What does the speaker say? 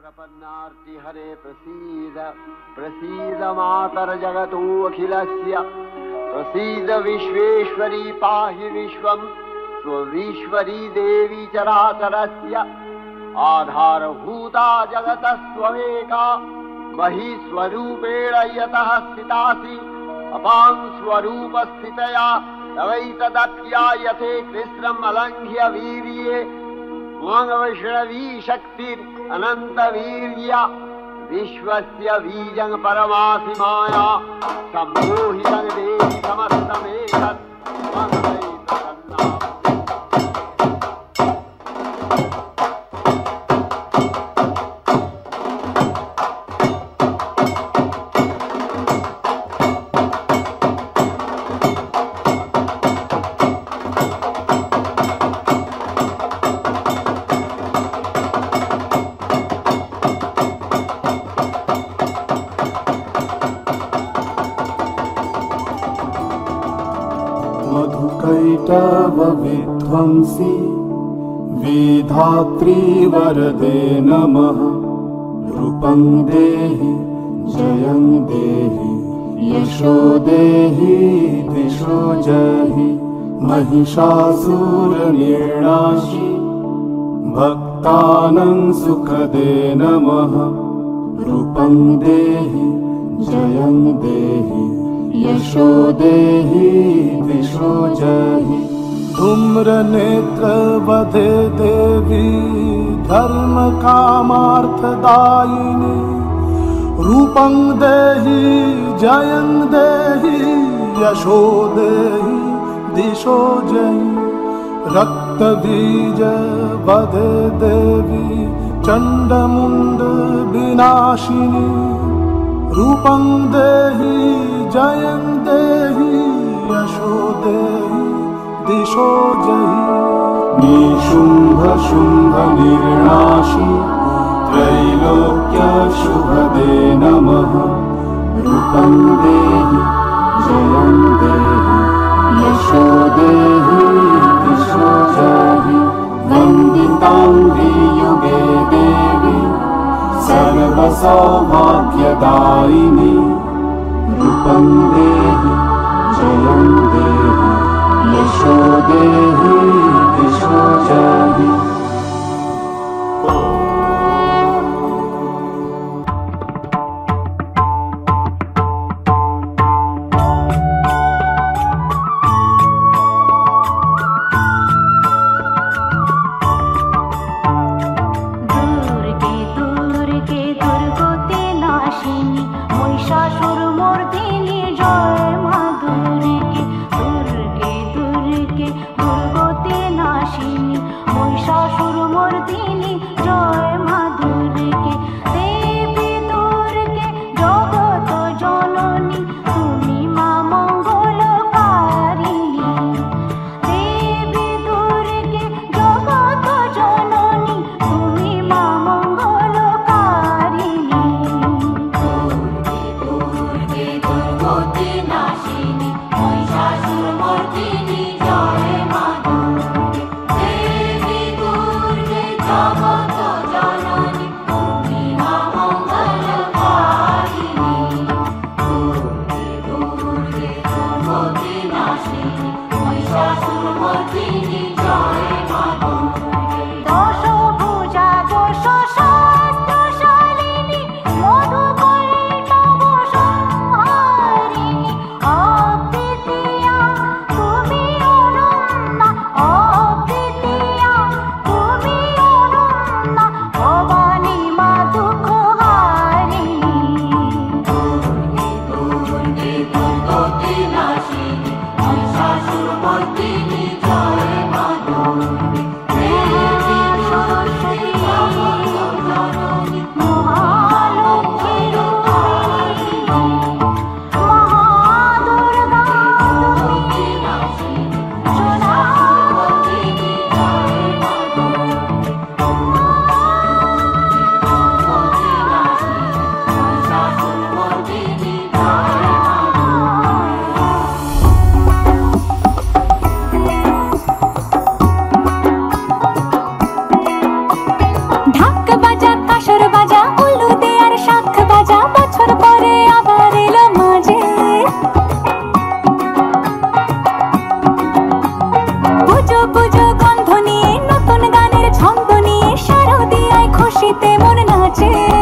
प्रपन्नार्ति हरे प्रसीद। प्रसीद मातर्जगतोऽखिलस्य प्रसीद विश्वेश्वरी पाहि विश्वम् स्ववीश्वरी देवी चराचरस्य। आधारभूता जगतस्त्वमेका। मही स्वरूपेण यतः स्थितासि। अपां स्वरूपस्थितया। तवैतदप्या यथे कृष्णम् अलङ्घ्य वीर्ये वैष्णवी शक्तिरनन्तवीर्या विश्वस्य बीजं परमासि माया सम्मोहितं देवि समस्तमेतत् मधुकैटवविध्वंसि विधात्री वरदे नमः। रूपं देहि जयं देहि यशो देहि दिशो जहि महिषासुरनिर्णाशि भक्तानं सुखदे नमः। रूपं देहि जयं देहि यशो देहि दिशो जहि। धूम्रनेत्रवधे देवी धर्मकामार्थदायिनी। रूपं देहि जयं देहि यशो देहि दिशो जयि रक्तबीज वधे देवी चण्डमुण्डविनाशिनी रूपं देहि जयं देहि यशो देहि दिशो जहि। निशुम्भशुम्भनिर्णाशि त्रैलोक्यशुभदे नमः। रूपं देहि जयं देहि यशो देहि दिशो जहि। वन्दिताङ्गियुगे सर्वसौभाग्यदायिनी रूपं देहि जयं देहि यशो देहि চেয়ে